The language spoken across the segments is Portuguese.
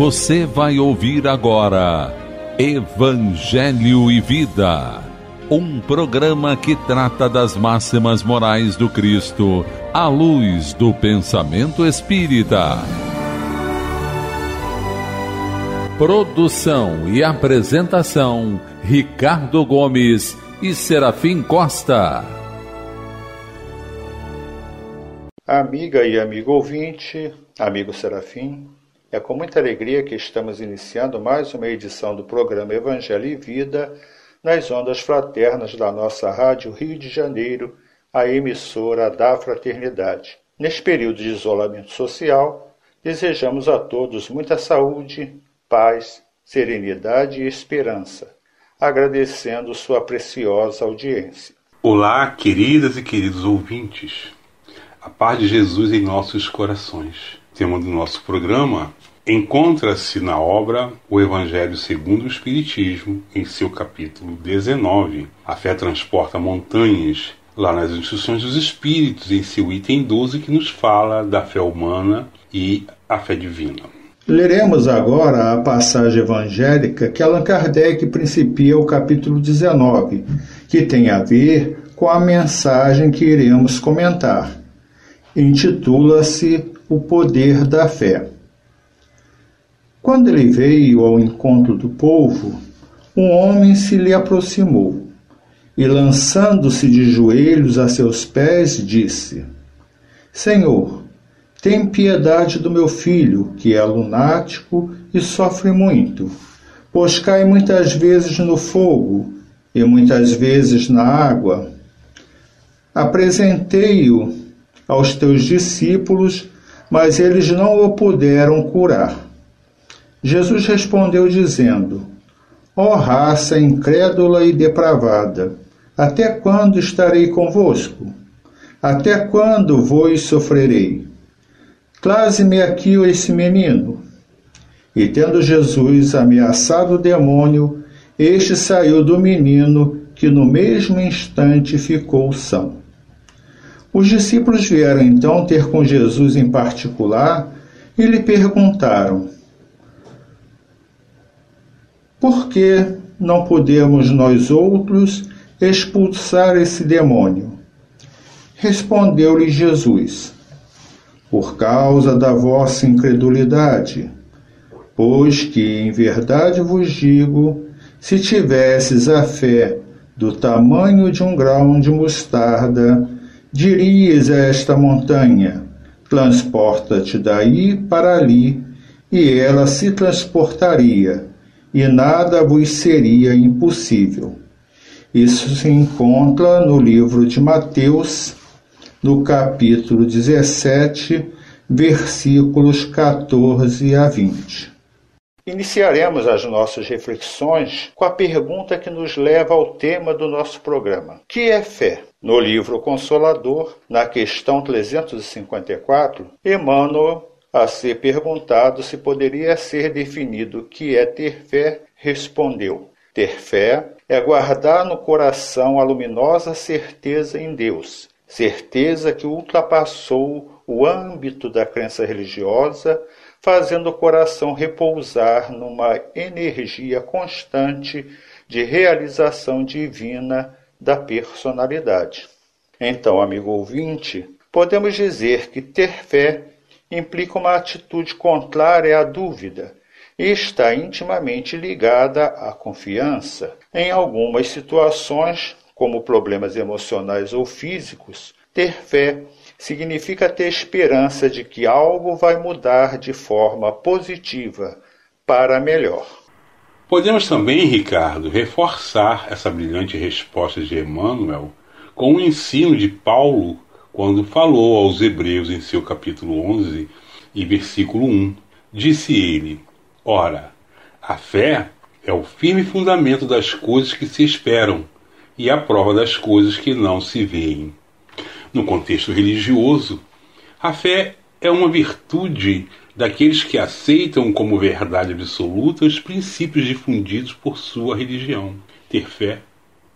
Você vai ouvir agora Evangelho e Vida, um programa que trata das máximas morais do Cristo à luz do pensamento espírita. Produção e apresentação: Ricardo Gomes e Serafim Costa. Amiga e amigo ouvinte, amigo Serafim, é com muita alegria que estamos iniciando mais uma edição do programa Evangelho e Vida nas ondas fraternas da nossa Rádio Rio de Janeiro, a emissora da Fraternidade. Neste período de isolamento social, desejamos a todos muita saúde, paz, serenidade e esperança, agradecendo sua preciosa audiência. Olá, queridas e queridos ouvintes. A paz de Jesus em nossos corações. Tema do nosso programa encontra-se na obra O Evangelho segundo o Espiritismo, em seu capítulo 19. A fé transporta montanhas, lá nas instruções dos Espíritos, em seu item 12, que nos fala da fé humana e a fé divina. Leremos agora a passagem evangélica que Allan Kardec principia o capítulo 19, que tem a ver com a mensagem que iremos comentar. Intitula-se O Poder da Fé. Quando ele veio ao encontro do povo, um homem se lhe aproximou e, lançando-se de joelhos a seus pés, disse: Senhor, tem piedade do meu filho, que é lunático e sofre muito, pois cai muitas vezes no fogo e muitas vezes na água. Apresentei-o aos teus discípulos, mas eles não o puderam curar. Jesus respondeu dizendo: Ó oh, raça incrédula e depravada, até quando estarei convosco? Até quando vos sofrerei? Traze-me aqui esse menino. E tendo Jesus ameaçado o demônio, este saiu do menino, que no mesmo instante ficou são. Os discípulos vieram então ter com Jesus em particular e lhe perguntaram: por que não podemos nós outros expulsar esse demônio? Respondeu-lhe Jesus: Por causa da vossa incredulidade. Pois que, em verdade vos digo, se tivesses a fé do tamanho de um grão de mostarda, dirias a esta montanha: Transporta-te daí para ali, e ela se transportaria e nada vos seria impossível. Isso se encontra no livro de Mateus, no capítulo 17, versículos 14 a 20. Iniciaremos as nossas reflexões com a pergunta que nos leva ao tema do nosso programa: que é fé? No livro Consolador, na questão 354, Emmanuel a ser perguntado se poderia ser definido o que é ter fé, respondeu: Ter fé é guardar no coração a luminosa certeza em Deus, certeza que ultrapassou o âmbito da crença religiosa, fazendo o coração repousar numa energia constante de realização divina da personalidade. Então, amigo ouvinte, podemos dizer que ter fé implica uma atitude contrária à dúvida e está intimamente ligada à confiança. Em algumas situações, como problemas emocionais ou físicos, ter fé significa ter esperança de que algo vai mudar de forma positiva para melhor. Podemos também, Ricardo, reforçar essa brilhante resposta de Emmanuel com o ensino de Paulo quando falou aos Hebreus em seu capítulo 11 e versículo 1. Disse ele: Ora, a fé é o firme fundamento das coisas que se esperam e a prova das coisas que não se veem. No contexto religioso, a fé é uma virtude daqueles que aceitam como verdade absoluta os princípios difundidos por sua religião. Ter fé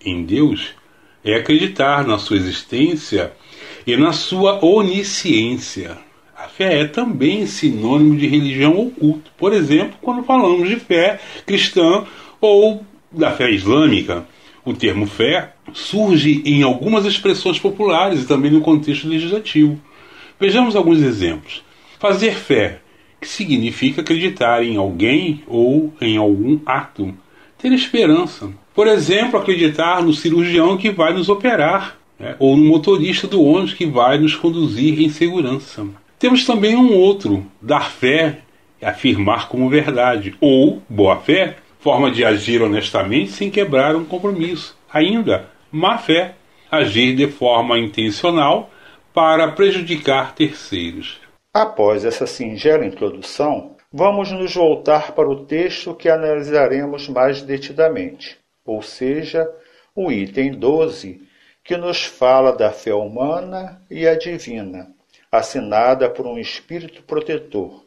em Deus é acreditar na sua existência e na sua onisciência, a fé é também sinônimo de religião ou culto. Por exemplo, quando falamos de fé cristã ou da fé islâmica. O termo fé surge em algumas expressões populares e também no contexto legislativo. Vejamos alguns exemplos. Fazer fé, que significa acreditar em alguém ou em algum ato. Ter esperança. Por exemplo, acreditar no cirurgião que vai nos operar, né? ou no motorista do ônibus que vai nos conduzir em segurança. Temos também um outro, dar fé, afirmar como verdade, ou boa fé, forma de agir honestamente sem quebrar um compromisso. Ainda, má fé, agir de forma intencional para prejudicar terceiros. Após essa singela introdução, vamos nos voltar para o texto que analisaremos mais detidamente, ou seja, o item 12, que nos fala da fé humana e a divina, assinada por um espírito protetor.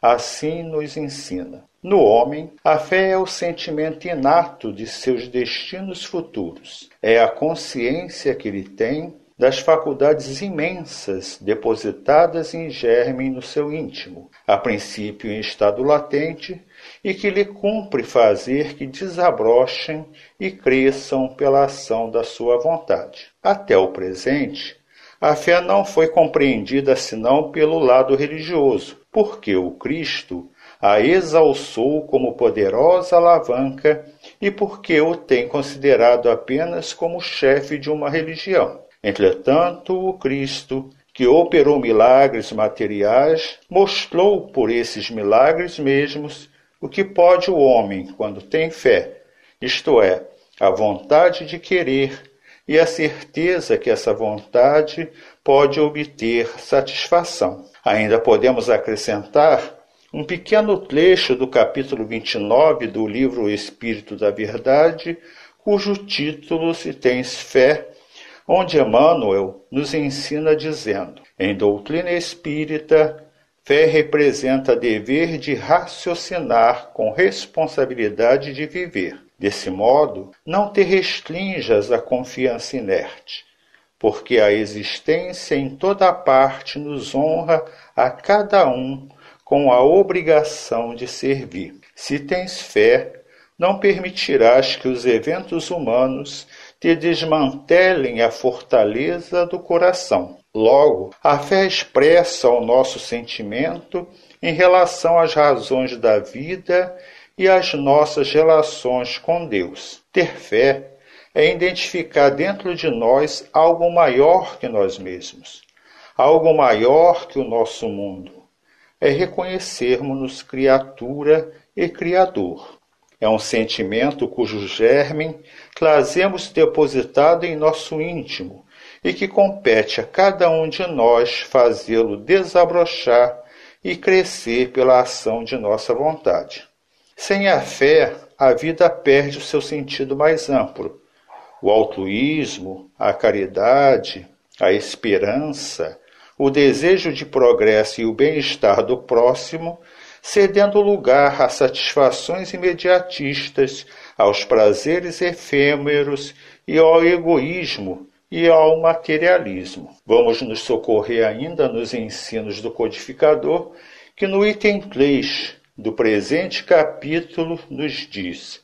Assim nos ensina. No homem, a fé é o sentimento inato de seus destinos futuros. É a consciência que ele tem das faculdades imensas depositadas em germe no seu íntimo, a princípio em estado latente, e que lhe cumpre fazer que desabrochem e cresçam pela ação da sua vontade. Até o presente, a fé não foi compreendida senão pelo lado religioso, porque o Cristo a exalçou como poderosa alavanca e porque o tem considerado apenas como chefe de uma religião. Entretanto, o Cristo, que operou milagres materiais, mostrou por esses milagres mesmos o que pode o homem quando tem fé, isto é, a vontade de querer e a certeza que essa vontade pode obter satisfação. Ainda podemos acrescentar um pequeno trecho do capítulo 29 do livro Espírito da Verdade, cujo título, Se Tens Fé, onde Emmanuel nos ensina dizendo: Em doutrina espírita, fé representa dever de raciocinar com responsabilidade de viver. Desse modo, não te restrinjas à confiança inerte, porque a existência em toda parte nos honra a cada um com a obrigação de servir. Se tens fé, não permitirás que os eventos humanos te desmantelem a fortaleza do coração. Logo, a fé expressa o nosso sentimento em relação às razões da vida e às nossas relações com Deus. Ter fé é identificar dentro de nós algo maior que nós mesmos, algo maior que o nosso mundo é reconhecermos-nos criatura e Criador. É um sentimento cujo germe trazemos depositado em nosso íntimo e que compete a cada um de nós fazê-lo desabrochar e crescer pela ação de nossa vontade. Sem a fé, a vida perde o seu sentido mais amplo. O altruísmo, a caridade, a esperança, o desejo de progresso e o bem-estar do próximo, cedendo lugar a satisfações imediatistas, aos prazeres efêmeros e ao egoísmo e ao materialismo. Vamos nos socorrer ainda nos ensinos do codificador, que no item 3 do presente capítulo nos diz: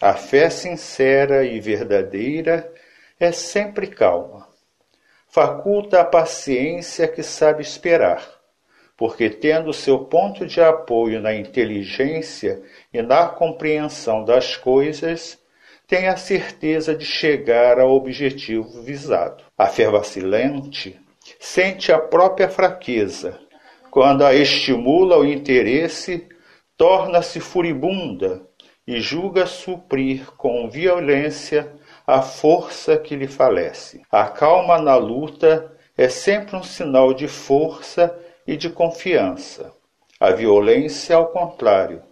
A fé sincera e verdadeira é sempre calma faculta a paciência que sabe esperar, porque tendo seu ponto de apoio na inteligência e na compreensão das coisas, tem a certeza de chegar ao objetivo visado. A fé vacilante sente a própria fraqueza. Quando a estimula o interesse, torna-se furibunda e julga suprir com violência a força que lhe falece. A calma na luta é sempre um sinal de força e de confiança. A violência, ao contrário,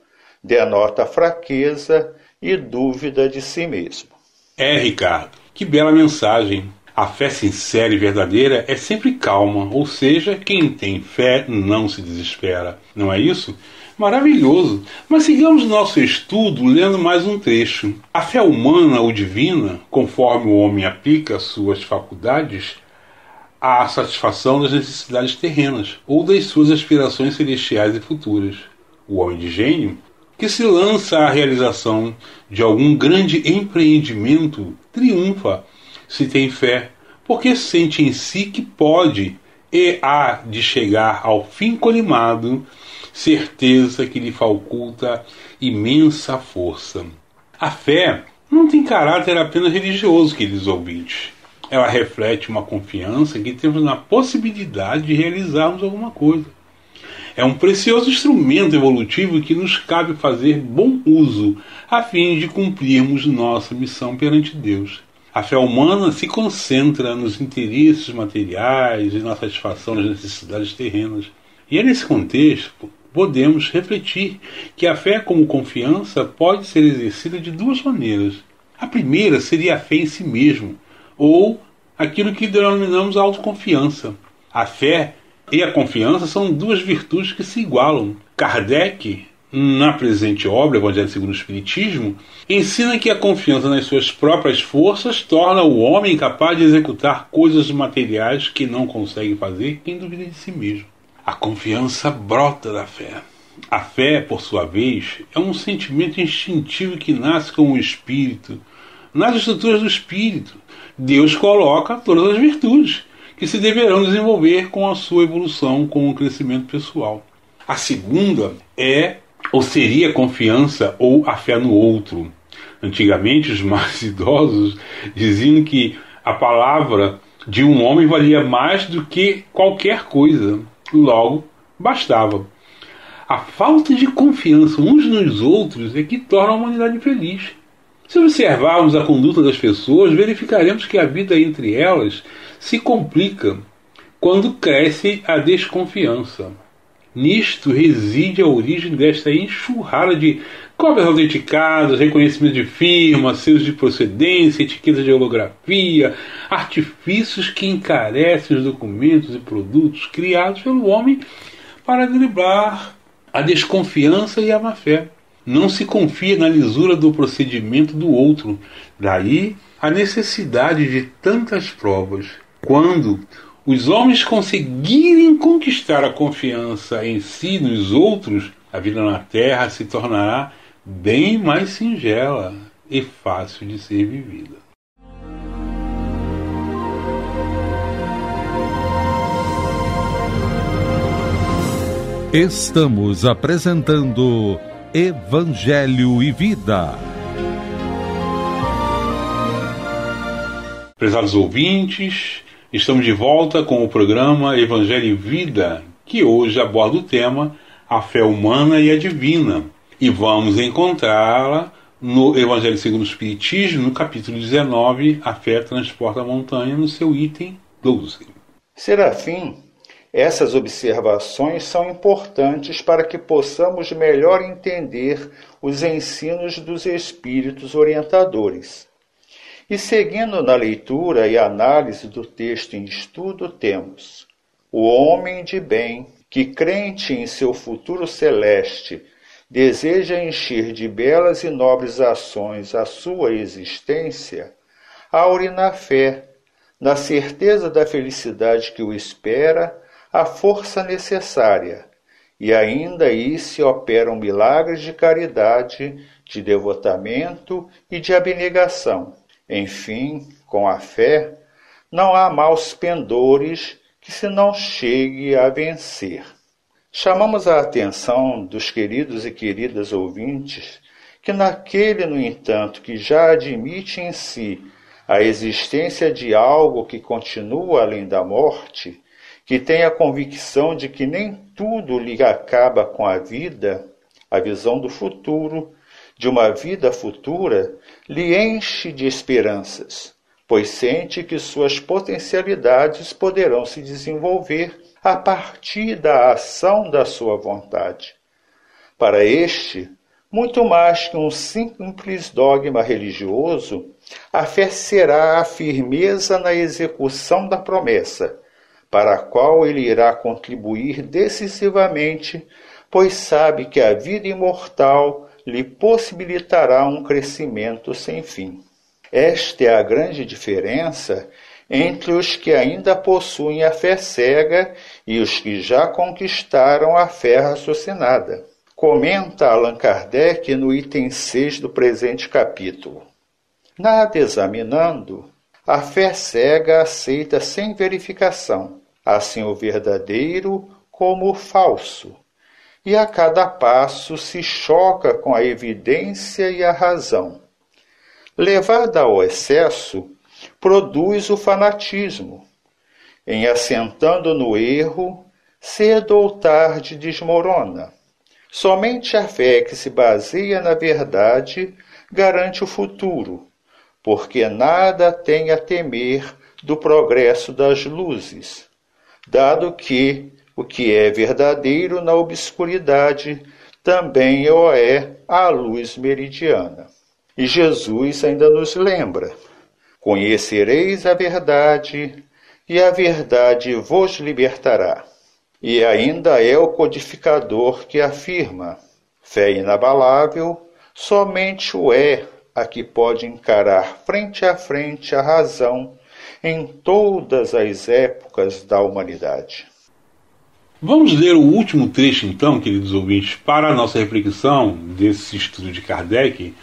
denota fraqueza e dúvida de si mesmo. É, Ricardo, que bela mensagem. A fé sincera e verdadeira é sempre calma, ou seja, quem tem fé não se desespera. Não é isso? Maravilhoso! Mas sigamos nosso estudo lendo mais um trecho. A fé humana ou divina, conforme o homem aplica suas faculdades, à satisfação das necessidades terrenas ou das suas aspirações celestiais e futuras. O homem de gênio, que se lança à realização de algum grande empreendimento, triunfa se tem fé, porque sente em si que pode e há de chegar ao fim colimado, certeza que lhe faculta imensa força. A fé não tem caráter apenas religioso, queridos ouvintes. Ela reflete uma confiança que temos na possibilidade de realizarmos alguma coisa. É um precioso instrumento evolutivo que nos cabe fazer bom uso a fim de cumprirmos nossa missão perante Deus. A fé humana se concentra nos interesses materiais e na satisfação das necessidades terrenas. E é nesse contexto podemos refletir que a fé como confiança pode ser exercida de duas maneiras. A primeira seria a fé em si mesmo, ou aquilo que denominamos autoconfiança. A fé e a confiança são duas virtudes que se igualam. Kardec, na presente obra, Evangelho segundo o Espiritismo, ensina que a confiança nas suas próprias forças torna o homem capaz de executar coisas materiais que não consegue fazer quem duvida de si mesmo. A confiança brota da fé. A fé, por sua vez, é um sentimento instintivo que nasce com o espírito, nas estruturas do espírito. Deus coloca todas as virtudes que se deverão desenvolver com a sua evolução, com o crescimento pessoal. A segunda é ou seria confiança ou a fé no outro. Antigamente, os mais idosos diziam que a palavra de um homem valia mais do que qualquer coisa. Logo, bastava. A falta de confiança uns nos outros é que torna a humanidade feliz. Se observarmos a conduta das pessoas, verificaremos que a vida entre elas se complica quando cresce a desconfiança. Nisto reside a origem desta enxurrada de cópias autenticadas, reconhecimento de firma, selos de procedência, etiquetas de holografia, artifícios que encarecem os documentos e produtos criados pelo homem para driblar a desconfiança e a má-fé. Não se confia na lisura do procedimento do outro. Daí a necessidade de tantas provas. Quando os homens conseguirem conquistar a confiança em si nos outros, a vida na Terra se tornará bem mais singela e fácil de ser vivida. Estamos apresentando Evangelho e Vida. Prezados ouvintes, Estamos de volta com o programa Evangelho e Vida, que hoje aborda o tema a fé humana e a divina. E vamos encontrá-la no Evangelho segundo o Espiritismo, no capítulo 19, A Fé Transporta a Montanha, no seu item 12. Serafim, essas observações são importantes para que possamos melhor entender os ensinos dos espíritos orientadores. E seguindo na leitura e análise do texto em estudo, temos o homem de bem que, crente em seu futuro celeste, deseja encher de belas e nobres ações a sua existência, aure na fé, na certeza da felicidade que o espera, a força necessária, e ainda aí se operam milagres de caridade, de devotamento e de abnegação enfim, com a fé, não há maus pendores que se não chegue a vencer. Chamamos a atenção dos queridos e queridas ouvintes que naquele, no entanto, que já admite em si a existência de algo que continua além da morte, que tem a convicção de que nem tudo lhe acaba com a vida, a visão do futuro, de uma vida futura, lhe enche de esperanças, pois sente que suas potencialidades poderão se desenvolver a partir da ação da sua vontade. Para este, muito mais que um simples dogma religioso, a fé será a firmeza na execução da promessa, para a qual ele irá contribuir decisivamente, pois sabe que a vida imortal lhe possibilitará um crescimento sem fim. Esta é a grande diferença entre os que ainda possuem a fé cega e os que já conquistaram a fé raciocinada. Comenta Allan Kardec no item 6 do presente capítulo. Nada examinando, a fé cega aceita sem verificação, assim o verdadeiro como o falso, e a cada passo se choca com a evidência e a razão. Levada ao excesso, produz o fanatismo. Em assentando no erro, cedo ou tarde desmorona. Somente a fé que se baseia na verdade garante o futuro, porque nada tem a temer do progresso das luzes, dado que o que é verdadeiro na obscuridade também o é a luz meridiana. E Jesus ainda nos lembra: Conhecereis a verdade, e a verdade vos libertará. E ainda é o codificador que afirma: fé inabalável, somente o é a que pode encarar frente a frente a razão em todas as épocas da humanidade. Vamos ler o último trecho, então, queridos ouvintes, para a nossa reflexão desse estudo de Kardec,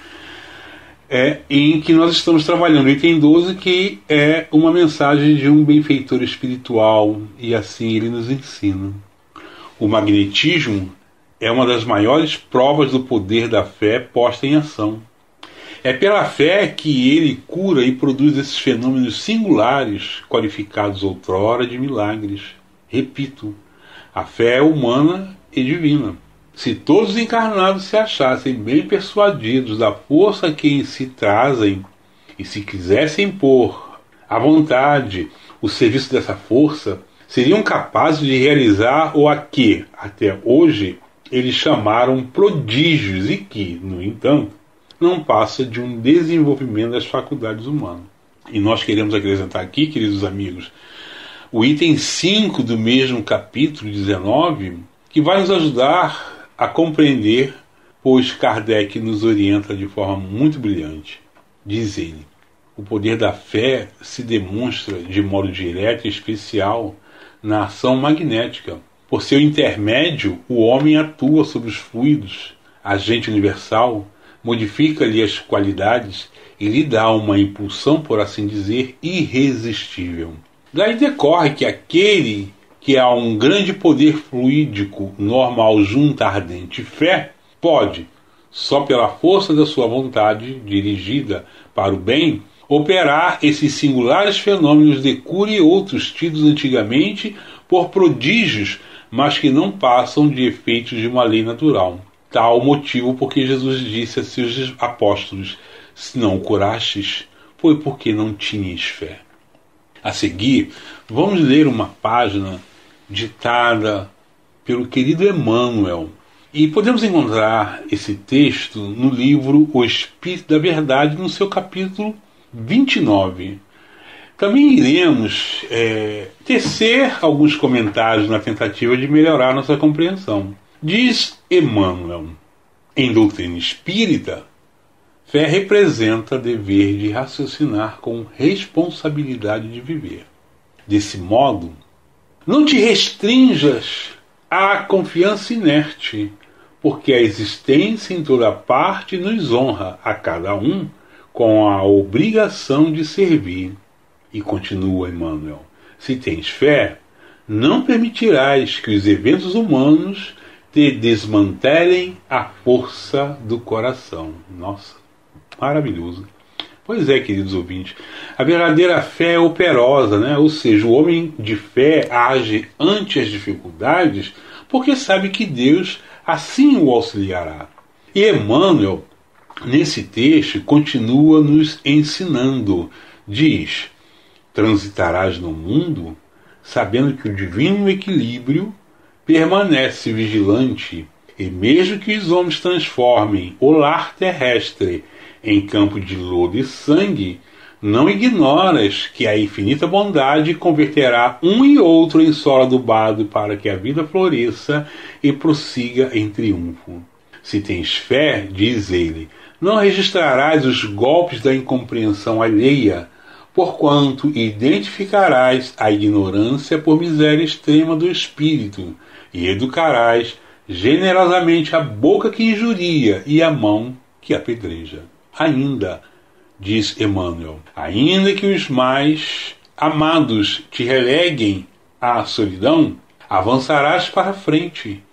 é, em que nós estamos trabalhando. Item 12, que é uma mensagem de um benfeitor espiritual, e assim ele nos ensina. O magnetismo é uma das maiores provas do poder da fé posta em ação. É pela fé que ele cura e produz esses fenômenos singulares, qualificados outrora de milagres. Repito, a fé é humana e divina. Se todos os encarnados se achassem bem persuadidos da força que em si trazem, e se quisessem pôr à vontade o serviço dessa força, seriam capazes de realizar o a que, até hoje, eles chamaram prodígios e que, no entanto, não passa de um desenvolvimento das faculdades humanas. E nós queremos acrescentar aqui, queridos amigos, o item 5 do mesmo capítulo 19, que vai nos ajudar a compreender, pois Kardec nos orienta de forma muito brilhante. Diz ele: o poder da fé se demonstra de modo direto e especial na ação magnética. Por seu intermédio, o homem atua sobre os fluidos, agente universal, modifica-lhe as qualidades e lhe dá uma impulsão, por assim dizer, irresistível. Daí decorre que aquele que há um grande poder fluídico normal junto à ardente fé, pode, só pela força da sua vontade dirigida para o bem, operar esses singulares fenômenos de cura e outros tidos antigamente por prodígios, mas que não passam de efeitos de uma lei natural. Tal motivo porque Jesus disse a seus apóstolos: Se não o curastes, foi porque não tinhas fé. A seguir, vamos ler uma página ditada pelo querido Emmanuel. E podemos encontrar esse texto no livro O Espírito da Verdade, no seu capítulo 29. Também iremos é, tecer alguns comentários na tentativa de melhorar nossa compreensão. Diz Emmanuel: em doutrina espírita, fé representa dever de raciocinar com responsabilidade de viver. Desse modo, não te restrinjas à confiança inerte, porque a existência em toda parte nos honra a cada um com a obrigação de servir. E continua Emmanuel: se tens fé, não permitirás que os eventos humanos te desmantelem a força do coração. Nossa, maravilhoso. Pois é, queridos ouvintes, a verdadeira fé é operosa, né? ou seja, o homem de fé age ante as dificuldades porque sabe que Deus assim o auxiliará. E Emmanuel, nesse texto, continua nos ensinando. Diz: transitarás no mundo sabendo que o divino equilíbrio permanece vigilante, e mesmo que os homens transformem o lar terrestre em campo de lodo e sangue, não ignoras que a infinita bondade converterá um e outro em solo adubado para que a vida floresça e prossiga em triunfo. Se tens fé, diz ele, não registrarás os golpes da incompreensão alheia, porquanto identificarás a ignorância por miséria extrema do espírito, e educarás generosamente a boca que injuria e a mão que apedreja. Ainda, diz Emmanuel, ainda que os mais amados te releguem à solidão, avançarás para frente,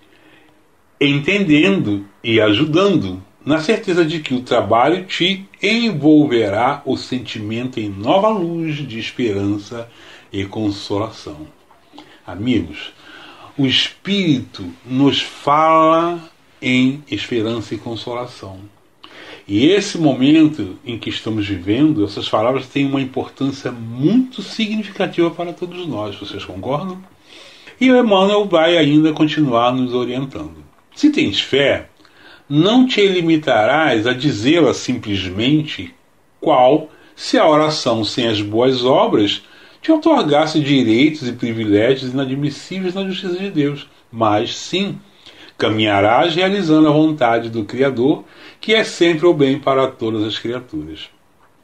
entendendo e ajudando na certeza de que o trabalho te envolverá o sentimento em nova luz de esperança e consolação. Amigos, o Espírito nos fala em esperança e consolação. E esse momento em que estamos vivendo, essas palavras têm uma importância muito significativa para todos nós, vocês concordam? E o Emmanuel vai ainda continuar nos orientando. Se tens fé, não te limitarás a dizê-la simplesmente, qual, se a oração sem as boas obras te otorgasse direitos e privilégios inadmissíveis na justiça de Deus, mas sim caminharás realizando a vontade do Criador, que é sempre o bem para todas as criaturas.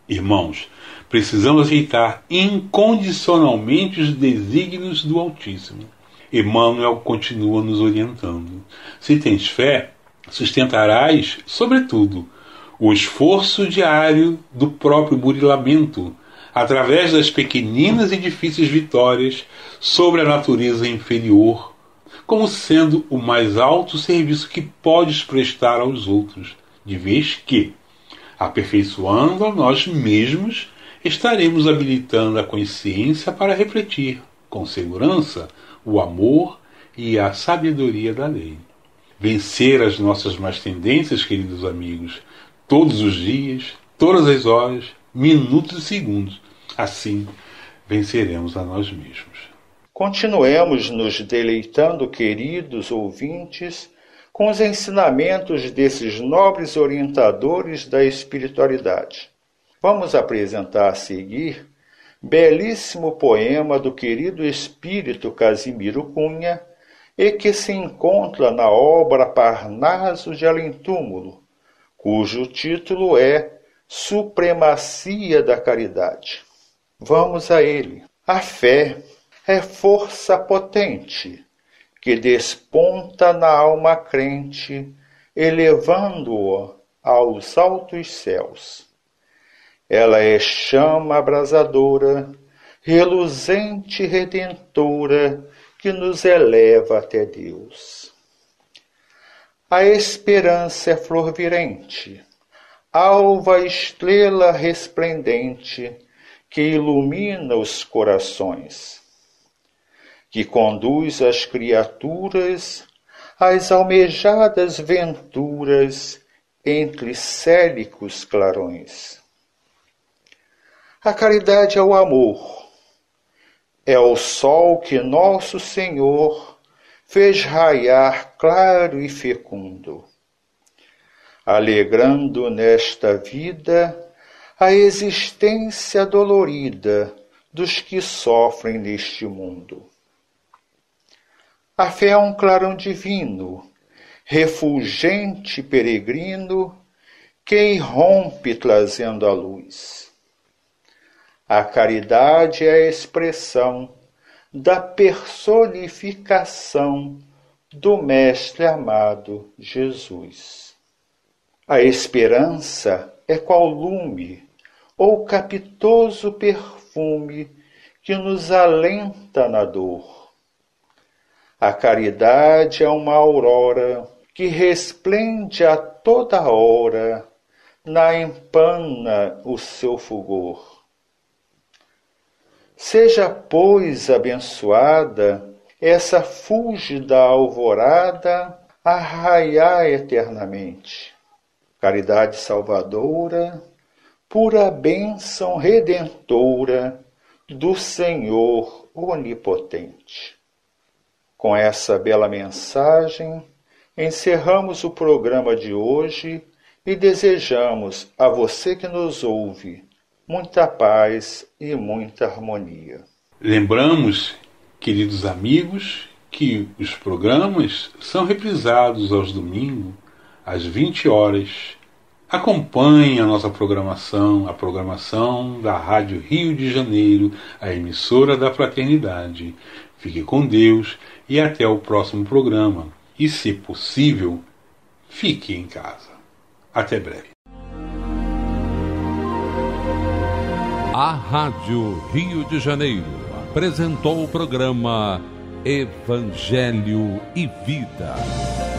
Irmãos, precisamos aceitar incondicionalmente os desígnios do Altíssimo. Emmanuel continua nos orientando. Se tens fé, sustentarás, sobretudo, o esforço diário do próprio burilamento, através das pequeninas e difíceis vitórias sobre a natureza inferior, como sendo o mais alto serviço que podes prestar aos outros, de vez que, aperfeiçoando a nós mesmos, estaremos habilitando a consciência para refletir, com segurança, o amor e a sabedoria da lei. Vencer as nossas más tendências, queridos amigos, todos os dias, todas as horas, minutos e segundos. Assim, venceremos a nós mesmos. Continuemos nos deleitando, queridos ouvintes, com os ensinamentos desses nobres orientadores da espiritualidade. Vamos apresentar a seguir belíssimo poema do querido espírito Casimiro Cunha e que se encontra na obra Parnaso de Além-Túmulo, cujo título é Supremacia da Caridade. Vamos a ele. A fé é força potente que desponta na alma crente, elevando-o aos altos céus. Ela é chama abrasadora, reluzente redentora, que nos eleva até Deus. A esperança é flor virente, alva estrela resplendente que ilumina os corações, que conduz as criaturas às almejadas venturas entre célicos clarões. A caridade é o amor, é o sol que nosso Senhor fez raiar claro e fecundo, alegrando nesta vida a existência dolorida dos que sofrem neste mundo. A fé é um clarão divino, refulgente peregrino, que irrompe trazendo a luz. A caridade é a expressão da personificação do Mestre amado Jesus. A esperança é qual lume ou capitoso perfume que nos alenta na dor. A caridade é uma aurora que resplende a toda hora, na empana o seu fulgor. Seja, pois, abençoada essa fúlgida alvorada a raiar eternamente. Caridade salvadora, pura bênção redentora do Senhor onipotente. Com essa bela mensagem, encerramos o programa de hoje e desejamos a você que nos ouve muita paz e muita harmonia. Lembramos, queridos amigos, que os programas são reprisados aos domingos às 20 horas Acompanhe a nossa programação, a programação da Rádio Rio de Janeiro, a emissora da Fraternidade. Fique com Deus e até o próximo programa. E, se possível, fique em casa. Até breve. A Rádio Rio de Janeiro apresentou o programa Evangelho e Vida.